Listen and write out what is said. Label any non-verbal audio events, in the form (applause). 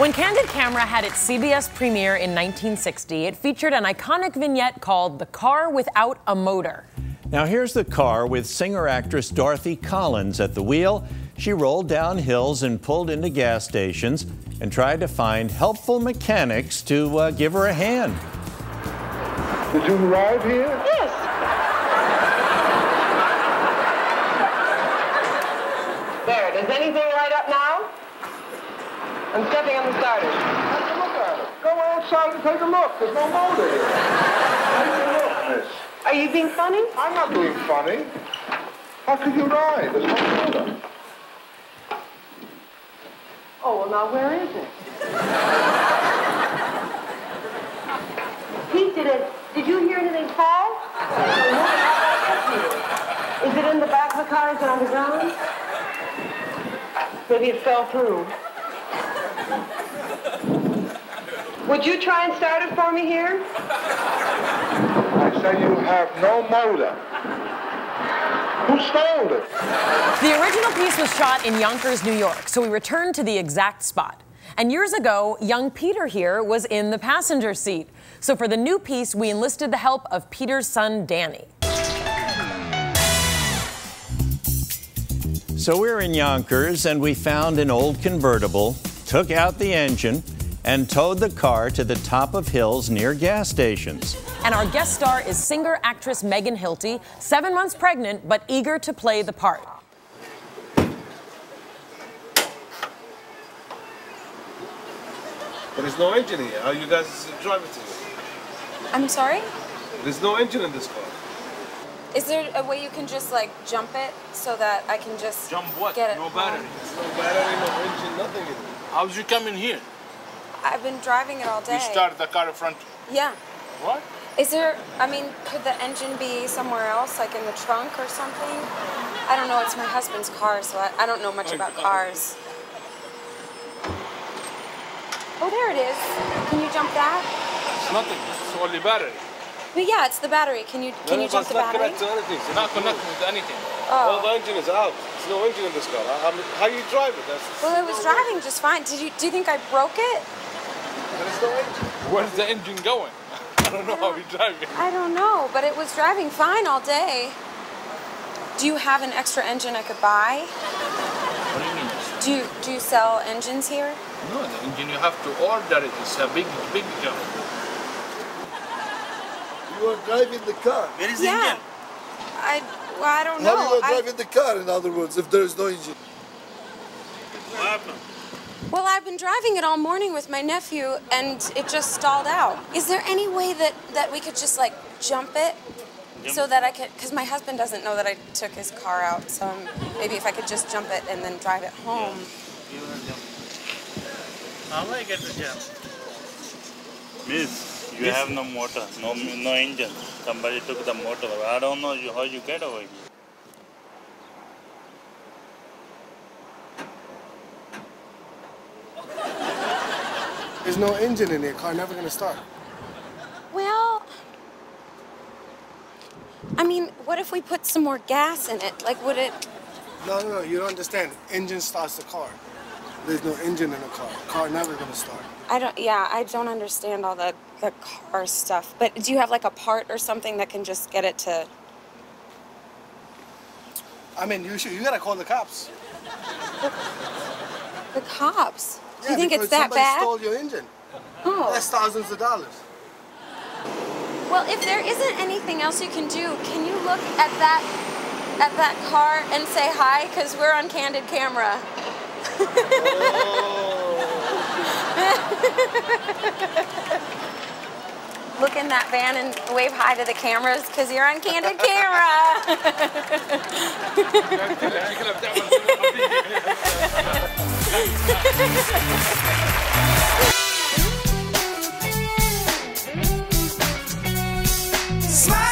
When Candid Camera had its CBS premiere in 1960, it featured an iconic vignette called The Car Without a Motor. Now, here's the car with singer actress Dorothy Collins at the wheel. She rolled down hills and pulled into gas stations and tried to find helpful mechanics to uh, give her a hand. Did you arrive here? Yes. There, does anything light up now? I'm stepping on the starter. Take a look at it. Go outside and take a look. There's no motor here. Take a look, miss. Are you being funny? I'm not being funny. How could you ride? There's no motor. Oh, well, now where is it? Pete, did it, did you hear anything fall? Is it in the back of the car? Is it on the ground? Maybe it fell through. Would you try and start it for me here? I say you have no motor. Who stole it? The original piece was shot in Yonkers, New York, so we returned to the exact spot. And years ago, young Peter here was in the passenger seat. So for the new piece, we enlisted the help of Peter's son, Danny. So we're in Yonkers and we found an old convertible, took out the engine, and towed the car to the top of hills near gas stations. And our guest star is singer actress Megan Hilty, seven months pregnant but eager to play the part. There's no engine here. How you guys drive it to? I'm sorry? There's no engine in this car. Is there a way you can just like jump it so that I can just Jump what? get it? No battery. There's no battery, no engine, nothing in it. How's you coming here? I've been driving it all day. We started the car in front. Yeah. What? Is there? I mean, could the engine be somewhere else, like in the trunk or something? I don't know. It's my husband's car, so I, I don't know much about uh, cars. Oh, there it is. Can you jump that? It's nothing. It's only battery. But yeah, it's the battery. Can you can No, you no, jump it's the not battery? connected to anything. It's not connected with anything. Oh. Well, the engine is out. There's no engine in this car. I, I mean, how you drive it? That's, Well, it was driving just fine. Did you? Do you think I broke it? There's no engine. Where's the engine going? (laughs) I don't know how we drive it. I don't know, but it was driving fine all day. Do you have an extra engine I could buy? What do you mean? Do you do you sell engines here? No, the engine you have to order it. It's a big, big job. You are driving the car. Where is yeah. I well, I don't know. How you are I- driving the car, in other words, if there is no engine? What happened? well, I've been driving it all morning with my nephew, and it just stalled out. Is there any way that that we could just like jump it? So that I could, because my husband doesn't know that I took his car out. So um, maybe if I could just jump it and then drive it home. How do I get the jump? Miss, you have no motor, no no engine. Somebody took the motor. I don't know how you get over here. (laughs) There's no engine in there. Car never gonna start. Well, I mean, what if we put some more gas in it? Like, would it? No, no, no. You don't understand. Engine starts the car. There's no engine in the car. Car never gonna start. I don't. Yeah, I don't understand all the the car stuff. But do you have like a part or something that can just get it to? I mean, you should. You gotta call the cops. (laughs) The cops. Do you think it's that somebody bad? stole your engine. Oh. That's thousands of dollars. Well, if there isn't anything else you can do, can you look at that at that car and say hi? Because we're on candid camera. (laughs) Look in that van and wave hi to the cameras because you're on candid camera. (laughs) Smile.